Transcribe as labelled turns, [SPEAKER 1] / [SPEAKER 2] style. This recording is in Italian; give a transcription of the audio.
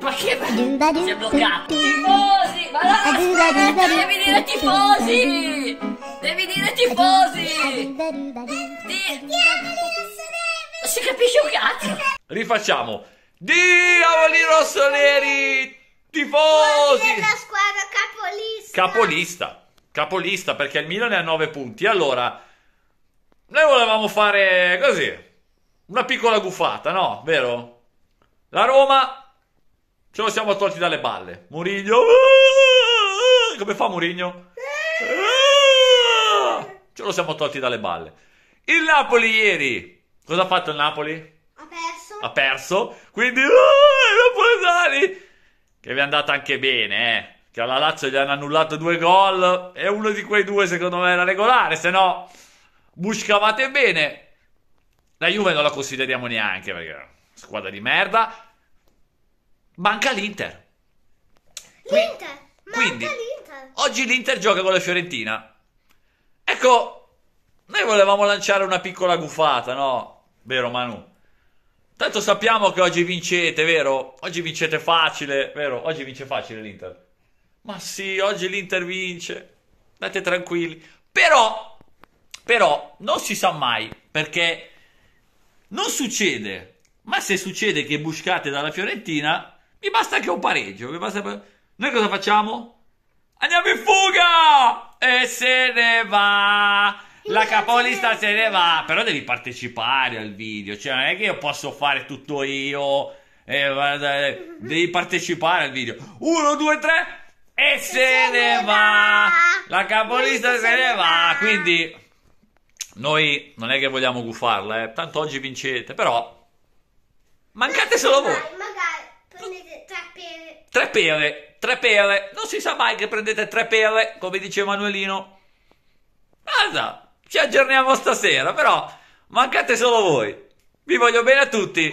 [SPEAKER 1] Ma che
[SPEAKER 2] do
[SPEAKER 1] Si è bloccato! Tifosi! Ma no, aspetta! Devi dire tifosi! Devi dire tifosi! Ti- Non si capisce un cazzo!
[SPEAKER 3] Rifacciamo. Diavoli rossoneri! Tifosi!
[SPEAKER 4] la squadra capolista.
[SPEAKER 3] Capolista. Capolista perché il Milan è a 9 punti. Allora, noi volevamo fare così. Una piccola guffata, no? Vero? La Roma ce lo siamo tolti dalle balle. Murigno. Come fa Murigno? Ce lo siamo tolti dalle balle. Il Napoli ieri. Cosa ha fatto il Napoli?
[SPEAKER 4] ha perso.
[SPEAKER 3] ha perso. Quindi, uh, i napoletani, che vi è andata anche bene, eh. Che alla Lazio gli hanno annullato due gol. E uno di quei due, secondo me, era regolare. Se no, buscavate bene. La Juve non la consideriamo neanche perché squadra di merda. Manca l'Inter.
[SPEAKER 4] L'Inter. Manca
[SPEAKER 3] quindi-
[SPEAKER 4] l'Inter.
[SPEAKER 3] Oggi l'Inter gioca con la Fiorentina. Ecco, noi volevamo lanciare una piccola guffata, no? Vero Manu? Tanto sappiamo che oggi vincete, vero? Oggi vincete facile, vero? Oggi vince facile l'Inter. Ma sì, oggi l'Inter vince. State tranquilli. Però, però, non si sa mai, perché non succede. Ma se succede che buscate dalla Fiorentina, mi basta anche un pareggio. basta- Noi cosa facciamo? Andiamo in fuga! E se ne va! La capolista se ne va! Però devi partecipare al video, cioè non è che io posso fare tutto io. eh, devi partecipare al video. Uno, due, tre. E se ne va! La capolista se ne va! Quindi noi non è che vogliamo guffarla, eh. Tanto oggi vincete, però mancate solo voi.
[SPEAKER 4] Magari, magari prendete tre pere.
[SPEAKER 3] Tre pere, tre pere. Non si sa mai che prendete tre pere, come dice Emanuelino. Guarda, ci aggiorniamo stasera, però mancate solo voi. Vi voglio bene a tutti.